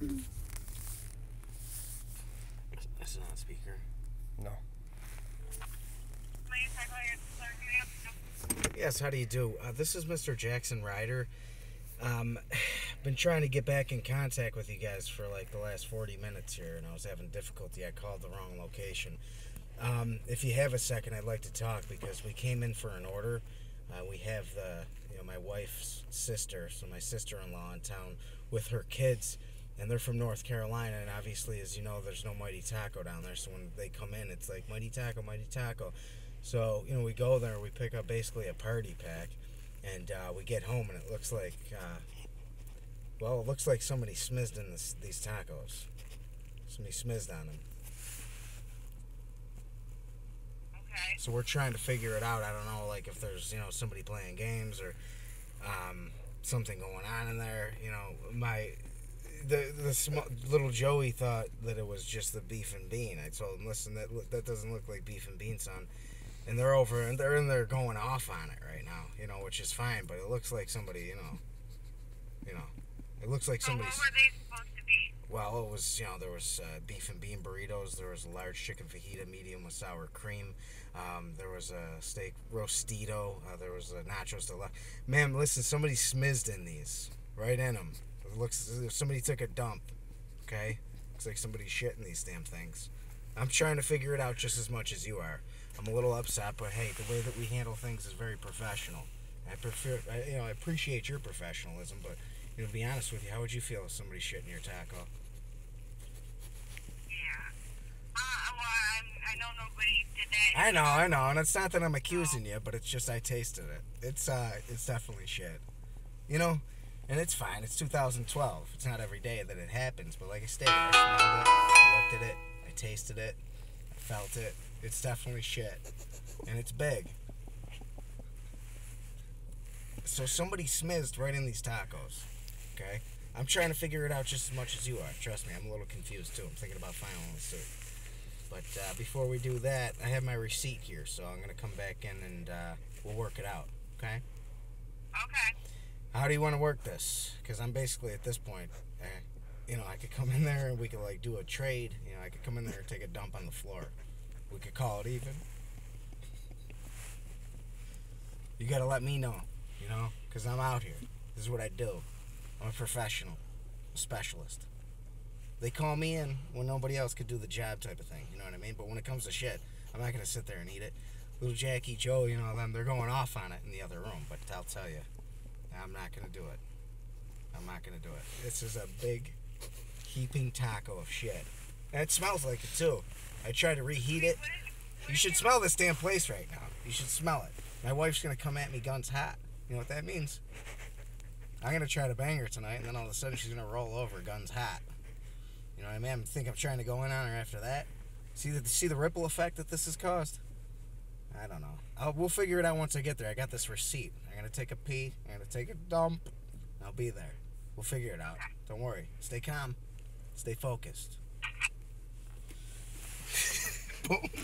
That's not a speaker. No. Yes, how do you do? Uh, this is Mr. Jackson Ryder. Um, been trying to get back in contact with you guys for like the last 40 minutes here, and I was having difficulty. I called the wrong location. Um, if you have a second, I'd like to talk because we came in for an order. Uh, we have the, you know, my wife's sister, so my sister-in-law in town with her kids, and they're from North Carolina. And obviously, as you know, there's no Mighty Taco down there. So when they come in, it's like Mighty Taco, Mighty Taco. So you know, we go there, we pick up basically a party pack, and uh, we get home, and it looks like, uh, well, it looks like somebody smizzed in this, these tacos. Somebody smizzed on them. Okay. So we're trying to figure it out. I don't know, like if there's you know somebody playing games or um, something going on in there. You know, my the the sm- little Joey thought that it was just the beef and bean. I told him, listen, that that doesn't look like beef and bean, son. And they're over and they're in there going off on it right now. You know, which is fine, but it looks like somebody, you know, you know, it looks like So what were they supposed to be? Well, it was you know there was uh, beef and bean burritos. There was a large chicken fajita, medium with sour cream. Um, there was a steak rostito. Uh, there was a nachos deluxe. Ma'am, listen, somebody smizzed in these, right in them. It looks as if somebody took a dump. Okay, looks like somebody shitting these damn things. I'm trying to figure it out just as much as you are. I'm a little upset, but hey, the way that we handle things is very professional. I prefer, I, you know, I appreciate your professionalism, but you know, to be honest with you, how would you feel if somebody shitting your taco? Yeah. Uh, well, I'm, I know nobody did that. I know, I know, and it's not that I'm accusing you, but it's just I tasted it. It's uh, it's definitely shit. You know, and it's fine. It's 2012. It's not every day that it happens, but like I stated, I smelled it, I looked at it, I tasted it, I felt it. It's definitely shit, and it's big. So somebody smizzed right in these tacos. Okay, I'm trying to figure it out just as much as you are. Trust me, I'm a little confused too. I'm thinking about filing a suit. But uh, before we do that, I have my receipt here, so I'm gonna come back in and uh, we'll work it out. Okay? Okay. How do you want to work this? Because I'm basically at this point, uh, you know, I could come in there and we could like do a trade. You know, I could come in there and take a dump on the floor. We could call it even. You gotta let me know, you know, because I'm out here. This is what I do. I'm a professional, a specialist. They call me in when nobody else could do the job, type of thing. You know what I mean? But when it comes to shit, I'm not gonna sit there and eat it. Little Jackie, Joe, you know them, they're going off on it in the other room. But I'll tell you, I'm not gonna do it. I'm not gonna do it. This is a big, heaping taco of shit, and it smells like it too. I tried to reheat it. You should smell this damn place right now. You should smell it. My wife's gonna come at me guns hot. You know what that means? I'm gonna try to bang her tonight, and then all of a sudden she's gonna roll over guns hot. You know what I mean? I think I'm trying to go in on her after that. See the see the ripple effect that this has caused. I don't know. I'll, we'll figure it out once I get there. I got this receipt. I'm gonna take a pee. I'm gonna take a dump. I'll be there. We'll figure it out. Don't worry. Stay calm. Stay focused.